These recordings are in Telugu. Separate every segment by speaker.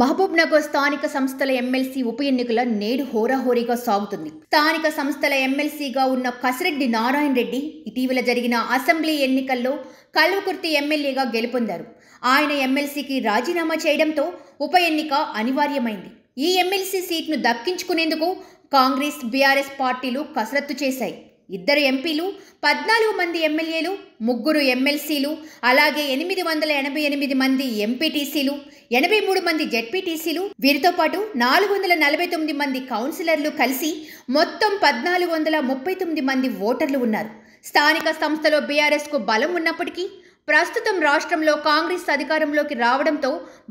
Speaker 1: మహబూబ్ నగర్ స్థానిక సంస్థల ఎమ్మెల్సీ ఉప ఎన్నికల నేడు హోరాహోరీగా సాగుతుంది. స్థానిక సంస్థల ఎమ్మెల్సీగా ఉన్న కసిరెడ్డి నారాయణ రెడ్డి ఇటీవల జరిగిన అసెంబ్లీ ఎన్నికల్లో కల్వకుర్తి ఎమ్మెల్యేగా గెలుపొందారు. ఆయన ఎమ్మెల్సీకి రాజీనామా చేయడంతో ఉప ఎన్నిక అనివార్యమైంది. ఈ ఎమ్మెల్సీ సీట్ను దక్కించుకునేందుకు కాంగ్రెస్ బీఆర్ఎస్ పార్టీలు కసరత్తు చేశాయి. ఇద్దరు ఎంపీలు పద్నాలుగు మంది ఎమ్మెల్యేలు ముగ్గురు ఎమ్మెల్సీలు అలాగే ఎనిమిది వందల ఎనభై ఎనిమిది మంది ఎంపీటీసీలు ఎనభై మూడు మంది జెడ్పీటీసీలు వీరితో పాటు నాలుగు వందల నలభై తొమ్మిది మంది కౌన్సిలర్లు కలిసి మొత్తం పద్నాలుగు వందల ముప్పై తొమ్మిది మంది ఓటర్లు ఉన్నారు. స్థానిక సంస్థలో బీఆర్ఎస్కు బలం ఉన్నప్పటికీ ప్రస్తుతం రాష్ట్రంలో కాంగ్రెస్ అధికారంలోకి రావడంతో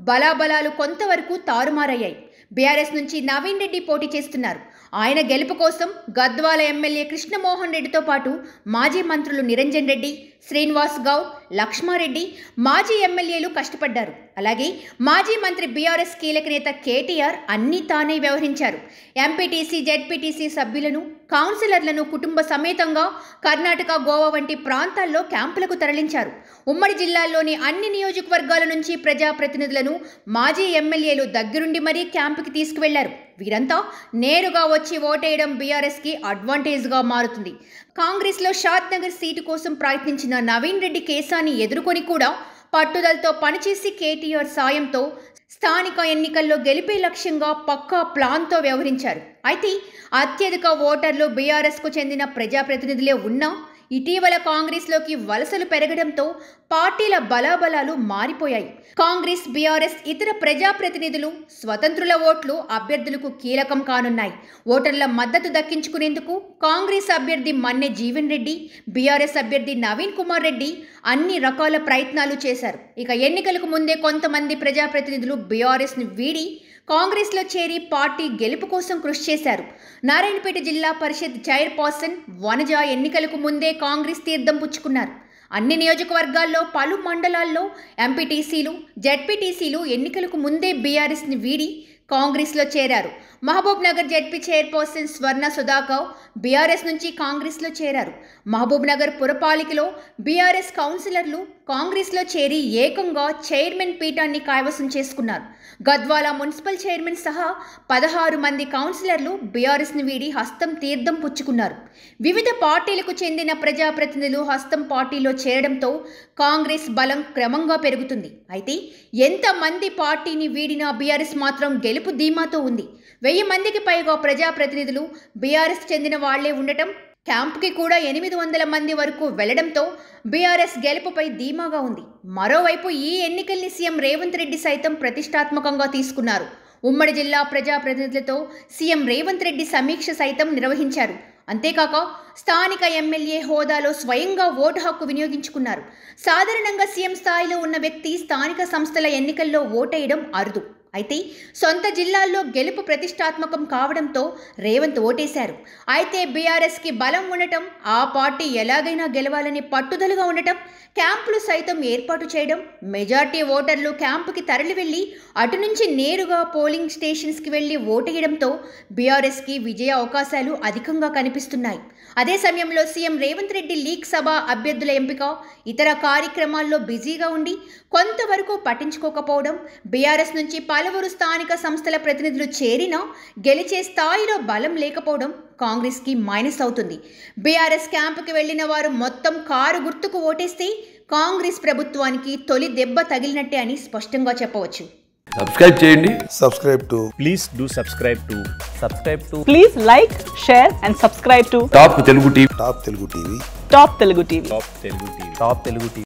Speaker 1: బలాబలాలు కొంతవరకు తారుమారయ్యాయి. బీఆర్ఎస్ నుంచి నవీన్ రెడ్డి పోటీ చేస్తున్నారు. ఆయన గెలుపు కోసం గద్వాల ఎమ్మెల్యే కృష్ణమోహన్ రెడ్డితో పాటు మాజీ మంత్రులు నిరంజన్ రెడ్డి శ్రీనివాస్ గౌడ్ లక్ష్మారెడ్డి మాజీ ఎమ్మెల్యేలు కష్టపడ్డారు. అలాగే మాజీ మంత్రి బీఆర్ఎస్ కీలక నేత కేటీఆర్ అన్నీ తానే వ్యవహరించారు. ఎంపీటీసీ జెడ్పీటీసీ సభ్యులను కౌన్సిలర్లను కుటుంబ సమేతంగా కర్ణాటక గోవా వంటి ప్రాంతాల్లో క్యాంపులకు తరలించారు. ఉమ్మడి జిల్లాల్లోని అన్ని నియోజకవర్గాల నుంచి ప్రజాప్రతినిధులను మాజీ ఎమ్మెల్యేలు దగ్గరుండి మరీ క్యాంపుకి తీసుకువెళ్ళారు. వీరంతా నేరుగా వచ్చి ఓటేయడం బీఆర్ఎస్కి అడ్వాంటేజ్గా మారుతుంది. కాంగ్రెస్లో షాద్ నగర్ సీటు కోసం ప్రయత్నించిన నవీన్ రెడ్డి కేసాన్ని ఎదుర్కొని కూడా పట్టుదలతో పనిచేసి కేటీఆర్ సాయంతో స్థానిక ఎన్నికల్లో గెలిపే లక్ష్యంగా పక్కా ప్లాన్తో వ్యవహరించారు. అయితే అత్యధిక ఓటర్లు బీఆర్ఎస్కు చెందిన ప్రజాప్రతినిధులే ఉన్నా ఇటీవల కాంగ్రెస్లోకి వలసలు పెరగడంతో పార్టీల బలాబలాలు మారిపోయాయి. కాంగ్రెస్ బీఆర్ఎస్ ఇతర ప్రజాప్రతినిధులు స్వతంత్రుల ఓట్లు అభ్యర్థులకు కీలకం కానున్నాయి. ఓటర్ల మద్దతు దక్కించుకునేందుకు కాంగ్రెస్ అభ్యర్థి మన్నె జీవన్ రెడ్డి బీఆర్ఎస్ అభ్యర్థి నవీన్ కుమార్ రెడ్డి అన్ని రకాల ప్రయత్నాలు చేశారు. ఇక ఎన్నికలకు ముందే కొంతమంది ప్రజాప్రతినిధులు బీఆర్ఎస్ని వీడి కాంగ్రెస్లో చేరి పార్టీ గెలుపు కోసం కృషి చేశారు. నారాయణపేట జిల్లా పరిషత్ చైర్పర్సన్ వనజ ఎన్నికలకు ముందే కాంగ్రెస్ తీర్థం పుచ్చుకున్నారు. అన్ని నియోజకవర్గాల్లో పలు మండలాల్లో ఎంపీటీసీలు జెడ్పీటీసీలు ఎన్నికలకు ముందే బీఆర్ఎస్ని వీడి కాంగ్రెస్లో చేరారు. Mahabubnagar ZP chairperson Swarna Sudhakar BRS నుంచి కాంగ్రెస్లో చేరారు. మహబూబ్ నగర్ పురపాలికలో బీఆర్ఎస్ కౌన్సిలర్లు కాంగ్రెస్లో చేరి ఏకంగా చైర్మన్ పీఠాన్ని కైవసం చేసుకున్నారు. గద్వాల మున్సిపల్ చైర్మన్ సహా పదహారు మంది కౌన్సిలర్లు బీఆర్ఎస్ని వీడి హస్తం తీర్థం పుచ్చుకున్నారు. వివిధ పార్టీలకు చెందిన ప్రజాప్రతినిధులు హస్తం పార్టీలో చేరడంతో కాంగ్రెస్ బలం క్రమంగా పెరుగుతుంది. అయితే ఎంతమంది పార్టీని వీడిన బీఆర్ఎస్ మాత్రం గెలుపు ధీమాతో ఉంది. వెయ్యి మందికి పైగా ప్రజాప్రతినిధులు బీఆర్ఎస్ చెందిన వాళ్ళే ఉండటం క్యాంప్కి కూడా ఎనిమిది వందల మంది వరకు వెళ్ళడంతో బీఆర్ఎస్ గెలుపుపై ధీమాగా ఉంది. మరోవైపు ఈ ఎన్నికల్ని సీఎం రేవంత్ రెడ్డి సైతం ప్రతిష్టాత్మకంగా తీసుకున్నారు. ఉమ్మడి జిల్లా ప్రజాప్రతినిధులతో సీఎం రేవంత్ రెడ్డి సమీక్ష సైతం నిర్వహించారు. అంతేకాక స్థానిక ఎమ్మెల్యే హోదాలో స్వయంగా ఓటు హక్కు వినియోగించుకున్నారు. సాధారణంగా సీఎం స్థాయిలో ఉన్న వ్యక్తి స్థానిక సంస్థల ఎన్నికల్లో ఓటేయడం అరుదు. అయితే సొంత జిల్లాల్లో గెలుపు ప్రతిష్టాత్మకం కావడంతో రేవంత్ ఓటేశారు. అయితే బీఆర్ఎస్కి బలం ఉండటం ఆ పార్టీ ఎలాగైనా గెలవాలని పట్టుదలగా ఉండటం క్యాంపులు సైతం ఏర్పాటు చేయడం మెజార్టీ ఓటర్లు క్యాంపుకి తరలి వెళ్ళి అటు నుంచి నేరుగా పోలింగ్ స్టేషన్స్కి వెళ్ళి ఓటేయడంతో బీఆర్ఎస్కి విజయ అవకాశాలు అధికంగా కనిపిస్తున్నాయి. అదే సమయంలో సీఎం రేవంత్ రెడ్డి లీగ్ సభ అభ్యర్థుల ఎంపిక ఇతర కార్యక్రమాల్లో బిజీగా ఉండి కొంతవరకు పట్టించుకోకపోవడం బీఆర్ఎస్ నుంచి పలువురు స్థానిక సంస్థల ప్రతినిధులు చేరినా గెలిచే స్థాయిలో బలం లేకపోవడం కాంగ్రెస్కి మైనస్ అవుతుంది. బీఆర్ఎస్ క్యాంపుకి వెళ్ళిన వారు మొత్తం కారు గుర్తుకు ఓటేస్తే కాంగ్రెస్ ప్రభుత్వానికి తొలి దెబ్బ తగిలినట్టే అని స్పష్టంగా చెప్పవచ్చు.
Speaker 2: సబ్స్క్రైబ్ చేయండి.
Speaker 3: Subscribe to
Speaker 4: please do subscribe to subscribe to
Speaker 5: Please like, share, and subscribe to
Speaker 2: top Telugu TV
Speaker 3: Top Telugu TV.
Speaker 5: Top Telugu TV.
Speaker 4: top telugu tv top telugu tv